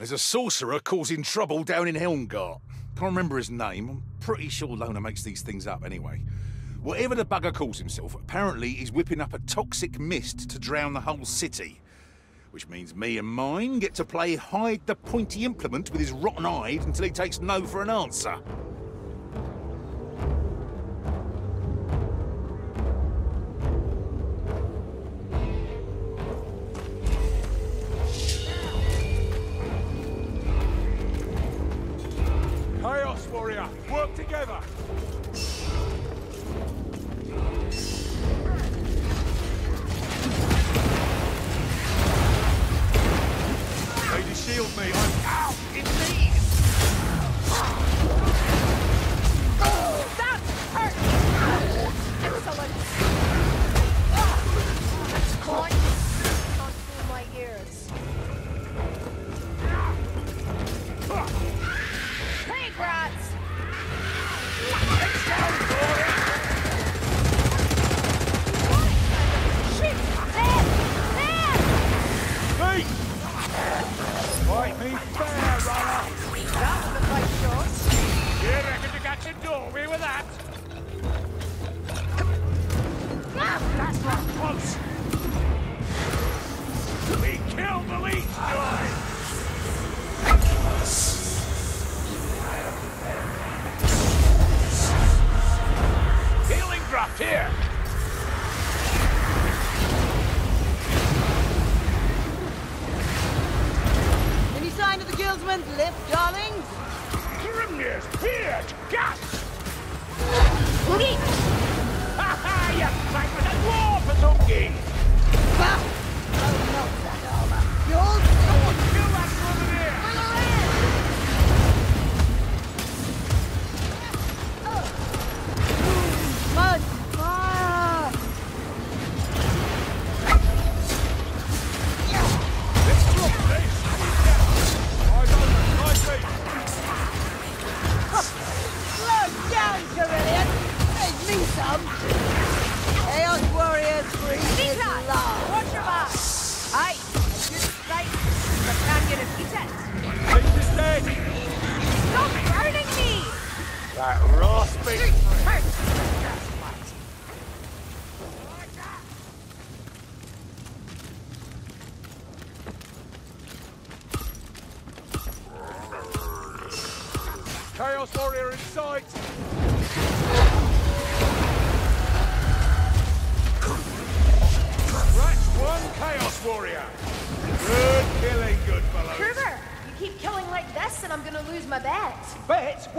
There's a sorcerer causing trouble down in Helmgart. Can't remember his name. I'm pretty sure Lohner makes these things up anyway. Whatever the bugger calls himself, apparently he's whipping up a toxic mist to drown the whole city. Which means me and mine get to play hide the pointy implement with his rotten hide until he takes no for an answer. Warrior, work together! Me fair, runner! That was a fight short. You reckon you got your doorway with that? That's one. Close! We killed the leech, Joy! Healing draft here! Leap! Ha ha! You fight with a dwarf or something! Bah! Oh, not that armor. Yours?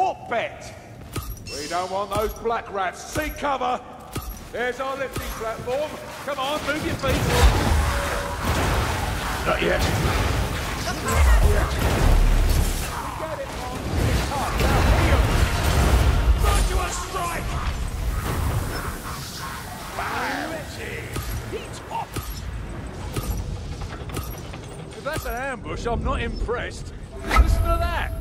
What bet? We don't want those black rats. Seek cover! There's our lifting platform. Come on, move your feet. Not yet. Get it on. Up. Strike! He's hot! If that's an ambush, I'm not impressed. Listen to that!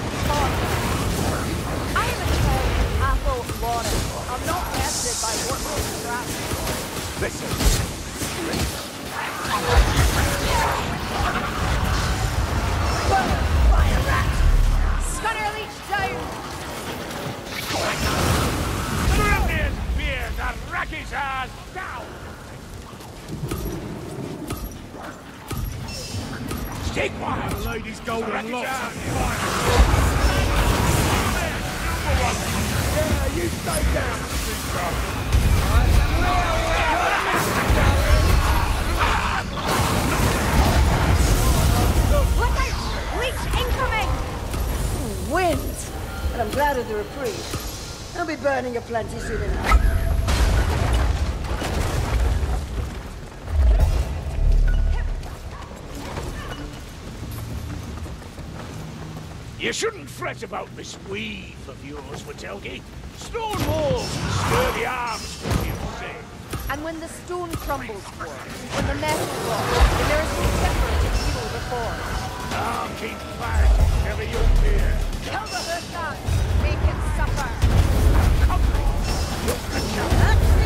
surrounded by mortal traffic. Listen. Burn, the Rakish ass down! Stick wide! The lady's! Yeah, you stay down! Seeker. Look out! Leech incoming! Wind! But I'm glad of the reprieve. I'll be burning a plenty soon enough. You shouldn't fret about this weave of yours, Witelgi. Stone walls and sturdy arms, you say. And when the stone crumbles for when the metal rots, when there is no timber to heal the forge. I'll keep fighting, never you fear. Kill the Hussars! Make it suffer! Actually, try!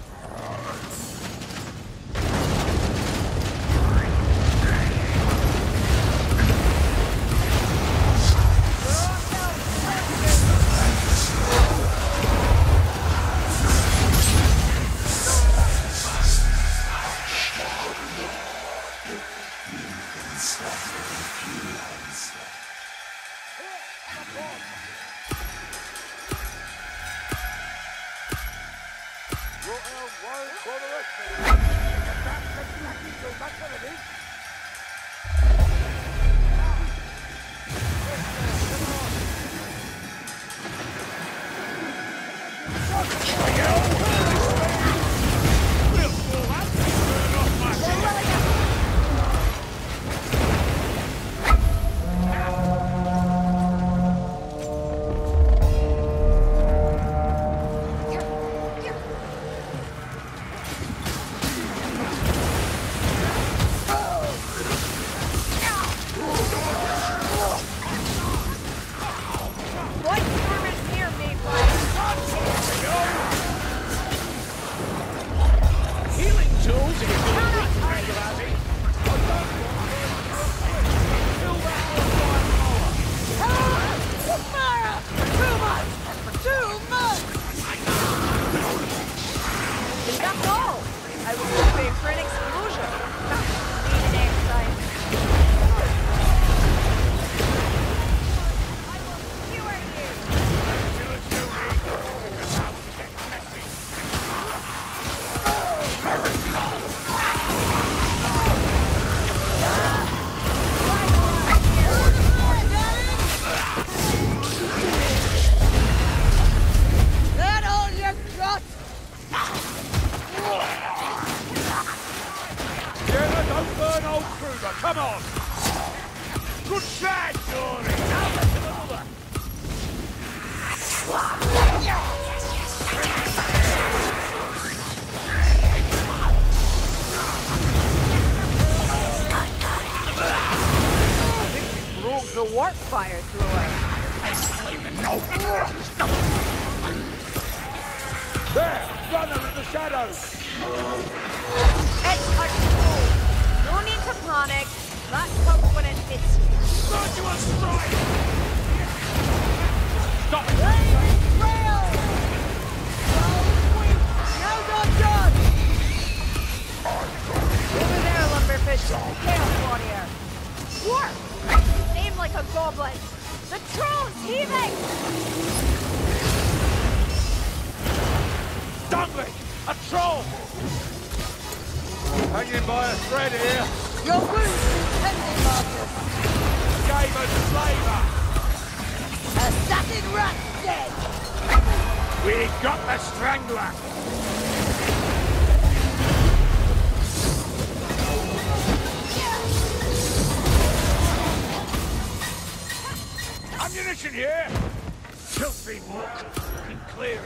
Oh, There! Runner in the shadows! It's a troll. No need to panic. That comes when it hits you. Virtual strike! Stop it! Raven Trail! Oh, sweet! Now done, done! Over there, Lumberfish. Chaos Warrior. Warp! Aim like a goblin. The troll's heaving! Dunley! A troll! Hanging by a thread here. Your wounds intended, Markus. Gave us flavour. Assassin rat dead! We got the strangler. Ammunition here. Filthy. And clear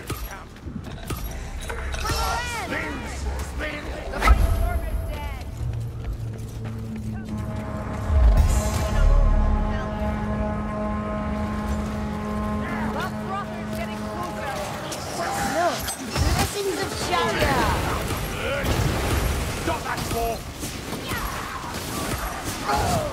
Stop that ball. Poison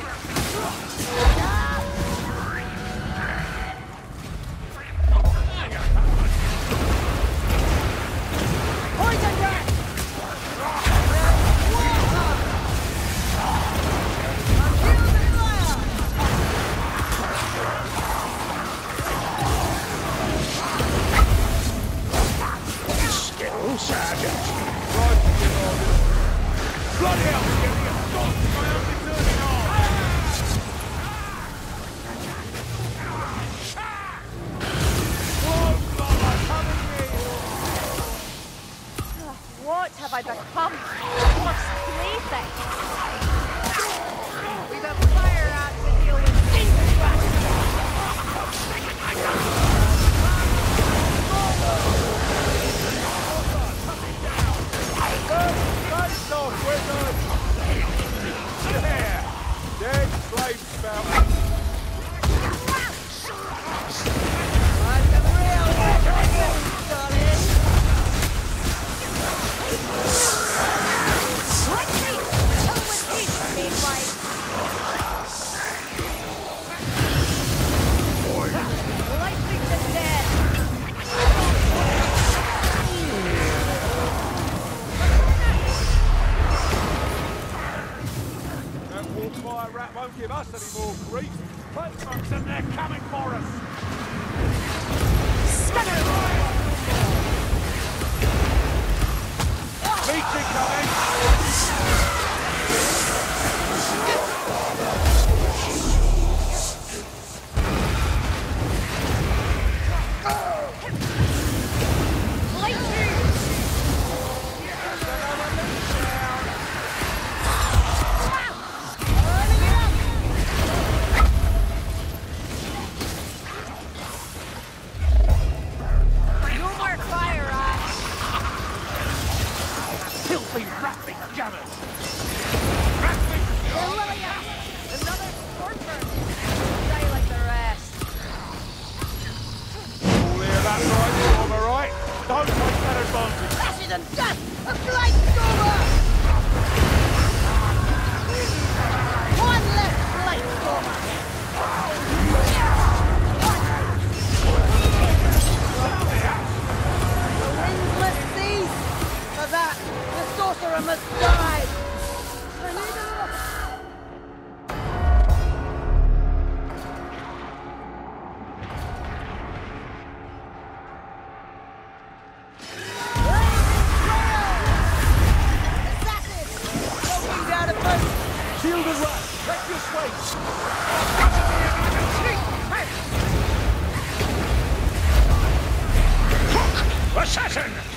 and! A blight stormer! One less must cease! For that, the sorcerer must die! Assassin!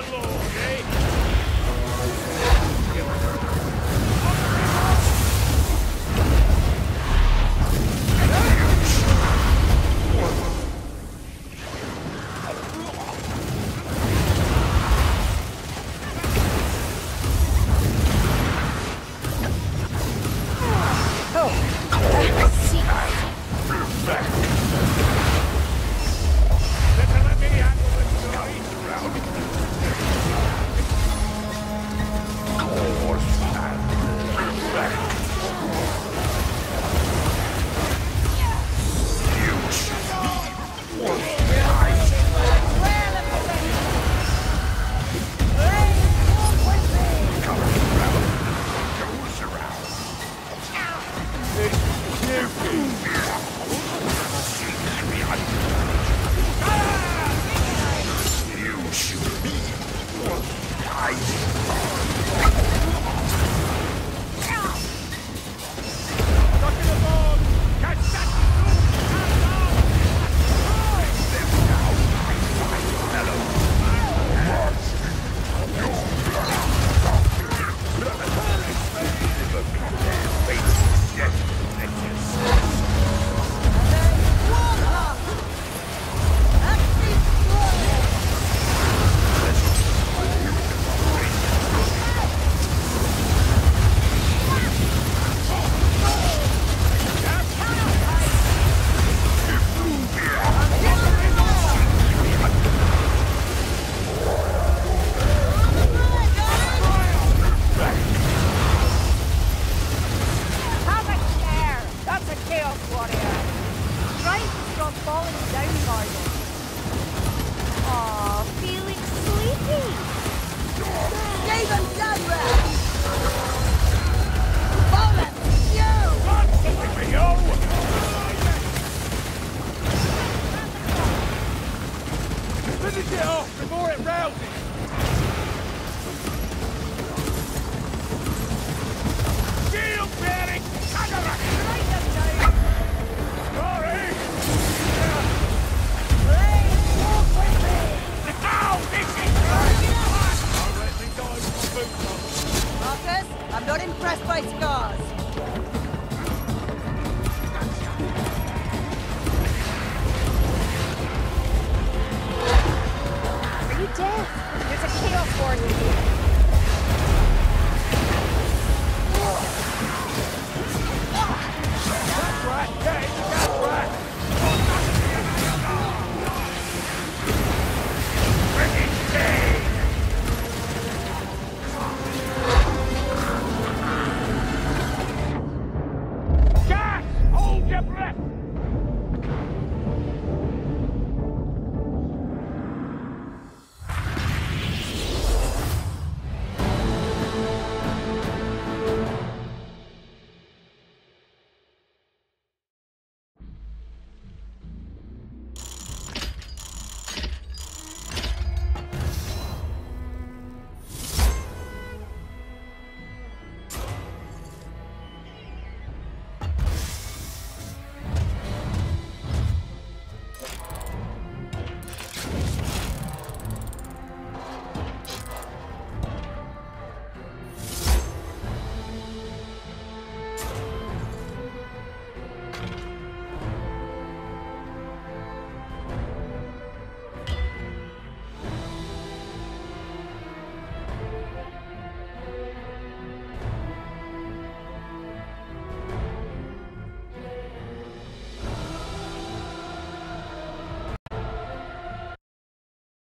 Sorcerer